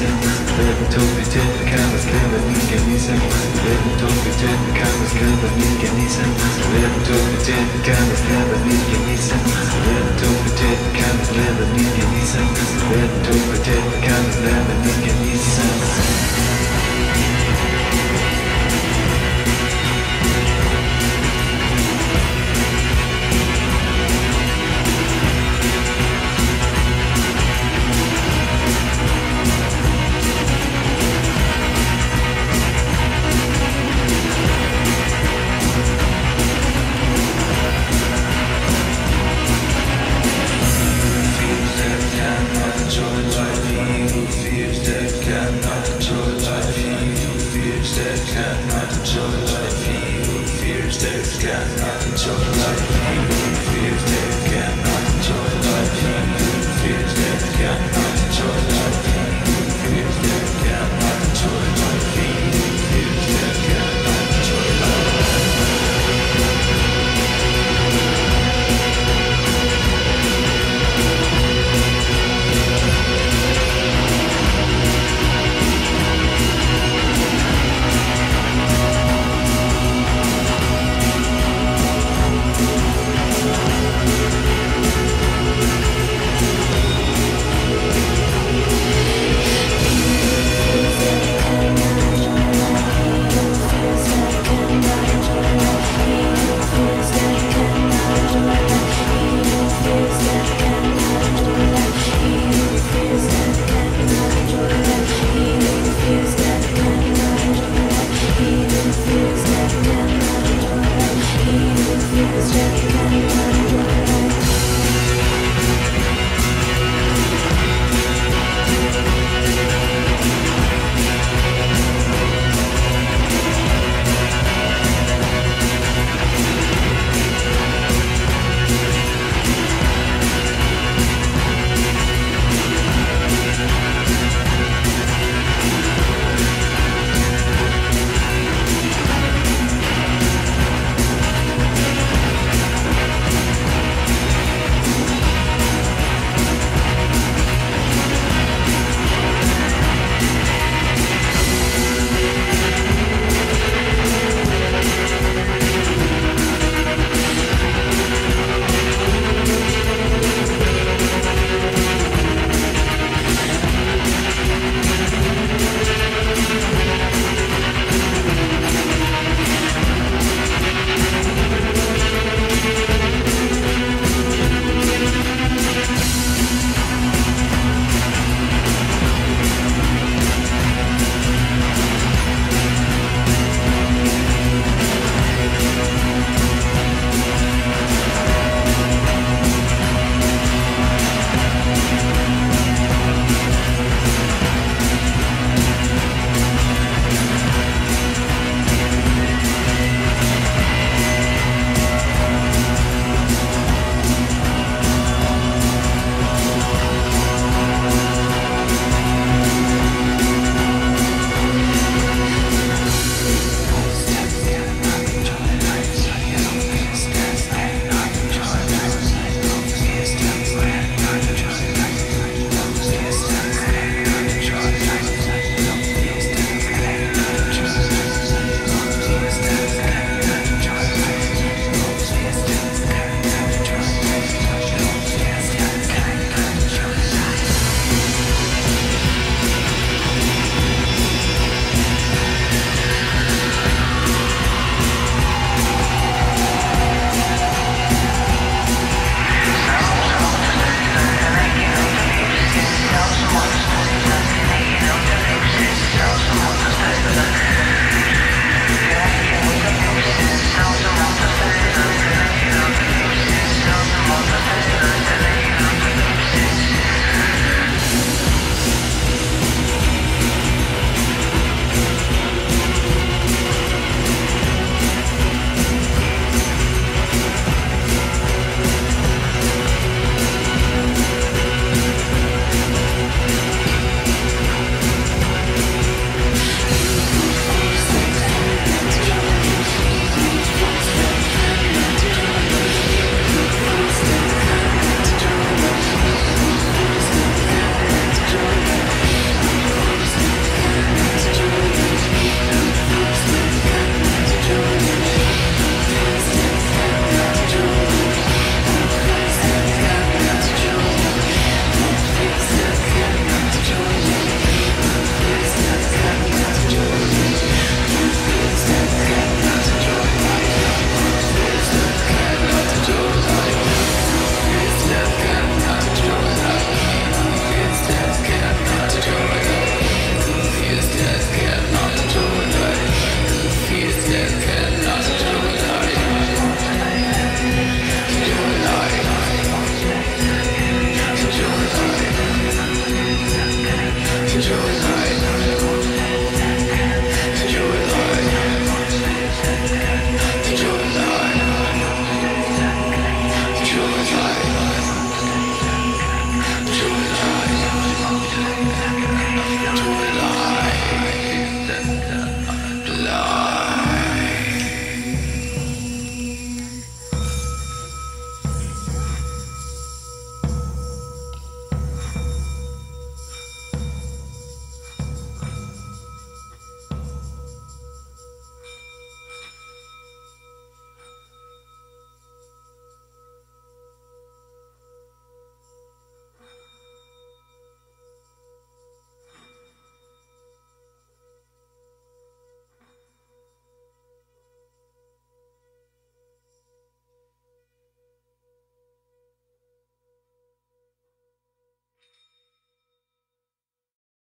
nie genießen, werden Tod kann das Leben nie genießen, werden Tod kann das Leben nie genießen, werden Tod kann das Leben nie genießen, werden Tod kann das Leben nie genießen, werden Tod kann das Leben nie genießen. fears that cannot enjoy life, evil fears that cannot enjoy life, evil fears death. show